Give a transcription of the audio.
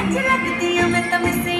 अच्छी लगती हूँ मैं तुमसे।